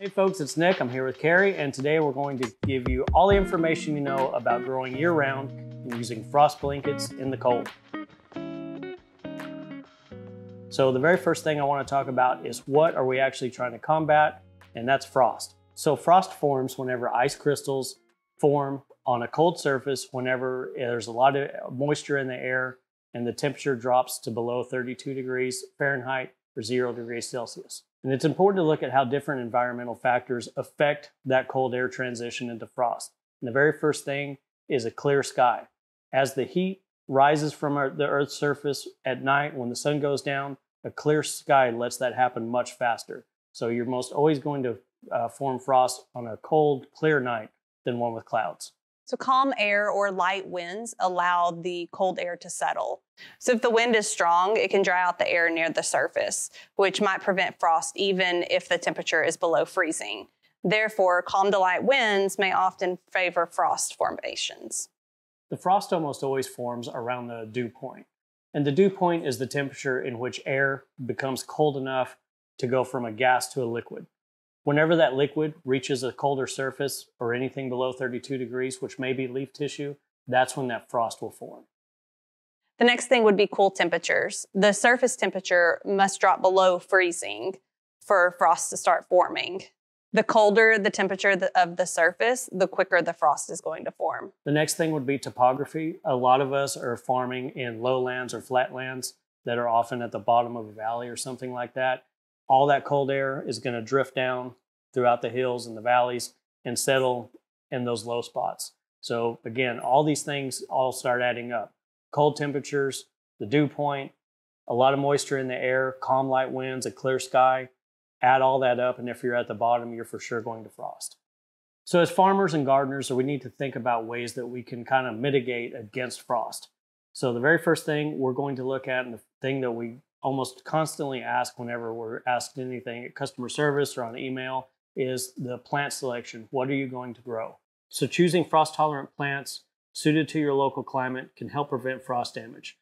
Hey folks, it's Nick. I'm here with Carrie, and today we're going to give you all the information you know about growing year-round and using frost blankets in the cold. So the very first thing I want to talk about is what are we actually trying to combat, and that's frost. So frost forms whenever ice crystals form on a cold surface whenever there's a lot of moisture in the air and the temperature drops to below 32 degrees Fahrenheit or zero degrees Celsius. And it's important to look at how different environmental factors affect that cold air transition into frost. And the very first thing is a clear sky. As the heat rises from our, the Earth's surface at night when the sun goes down, a clear sky lets that happen much faster. So you're most always going to uh, form frost on a cold, clear night than one with clouds. So calm air or light winds allow the cold air to settle. So if the wind is strong, it can dry out the air near the surface, which might prevent frost even if the temperature is below freezing. Therefore, calm to light winds may often favor frost formations. The frost almost always forms around the dew point. And the dew point is the temperature in which air becomes cold enough to go from a gas to a liquid. Whenever that liquid reaches a colder surface or anything below 32 degrees, which may be leaf tissue, that's when that frost will form. The next thing would be cool temperatures. The surface temperature must drop below freezing for frost to start forming. The colder the temperature of the surface, the quicker the frost is going to form. The next thing would be topography. A lot of us are farming in lowlands or flatlands that are often at the bottom of a valley or something like that all that cold air is going to drift down throughout the hills and the valleys and settle in those low spots. So again, all these things all start adding up. Cold temperatures, the dew point, a lot of moisture in the air, calm light winds, a clear sky, add all that up and if you're at the bottom, you're for sure going to frost. So as farmers and gardeners, we need to think about ways that we can kind of mitigate against frost. So the very first thing we're going to look at and the thing that we almost constantly ask whenever we're asked anything at customer service or on email is the plant selection. What are you going to grow? So choosing frost tolerant plants suited to your local climate can help prevent frost damage.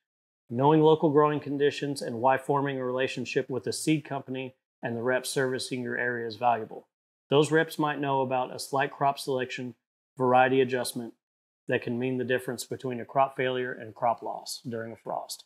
Knowing local growing conditions and why forming a relationship with a seed company and the reps servicing your area is valuable. Those reps might know about a slight crop selection variety adjustment that can mean the difference between a crop failure and crop loss during a frost.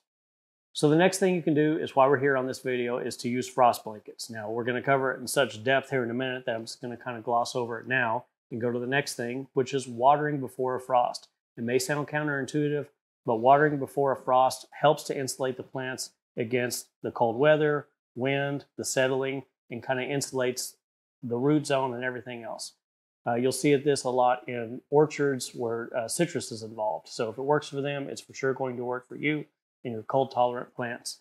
So the next thing you can do is why we're here on this video is to use frost blankets. Now we're going to cover it in such depth here in a minute that I'm just going to kind of gloss over it now and go to the next thing, which is watering before a frost. It may sound counterintuitive, but watering before a frost helps to insulate the plants against the cold weather, wind, the settling, and kind of insulates the root zone and everything else. Uh, you'll see this a lot in orchards where uh, citrus is involved. So if it works for them, it's for sure going to work for you in your cold tolerant plants.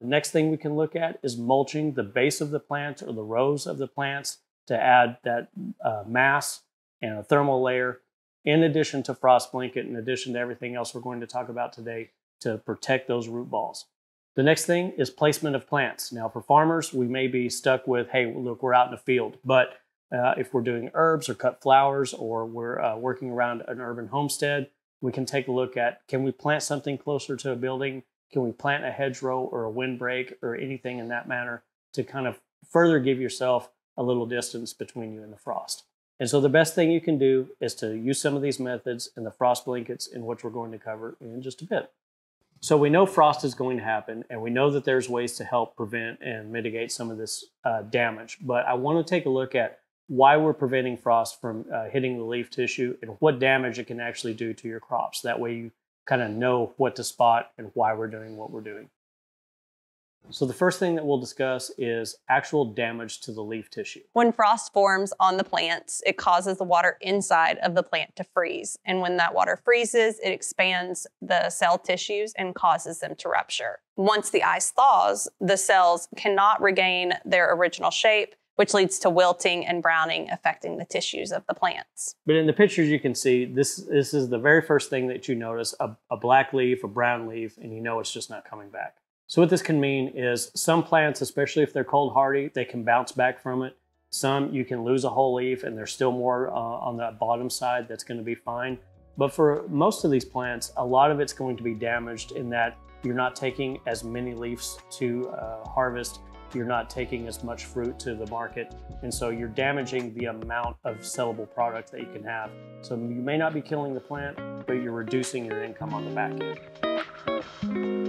The next thing we can look at is mulching the base of the plants or the rows of the plants to add that uh, mass and a thermal layer in addition to frost blanket, in addition to everything else we're going to talk about today to protect those root balls. The next thing is placement of plants. Now for farmers, we may be stuck with, hey, look, we're out in the field, but uh, if we're doing herbs or cut flowers or we're uh, working around an urban homestead, we can take a look at can we plant something closer to a building? Can we plant a hedgerow or a windbreak or anything in that manner to kind of further give yourself a little distance between you and the frost? And so the best thing you can do is to use some of these methods and the frost blankets in which we're going to cover in just a bit. So we know frost is going to happen, and we know that there's ways to help prevent and mitigate some of this uh, damage. But I want to take a look at why we're preventing frost from uh, hitting the leaf tissue and what damage it can actually do to your crops. That way you kind of know what to spot and why we're doing what we're doing. So the first thing that we'll discuss is actual damage to the leaf tissue. When frost forms on the plants, it causes the water inside of the plant to freeze. And when that water freezes, it expands the cell tissues and causes them to rupture. Once the ice thaws, the cells cannot regain their original shape which leads to wilting and browning affecting the tissues of the plants. But in the pictures you can see, this, this is the very first thing that you notice, a, a black leaf, a brown leaf, and you know it's just not coming back. So what this can mean is some plants, especially if they're cold hardy, they can bounce back from it. Some you can lose a whole leaf and there's still more uh, on the bottom side that's gonna be fine. But for most of these plants, a lot of it's going to be damaged in that you're not taking as many leaves to uh, harvest you're not taking as much fruit to the market. And so you're damaging the amount of sellable product that you can have. So you may not be killing the plant, but you're reducing your income on the back end.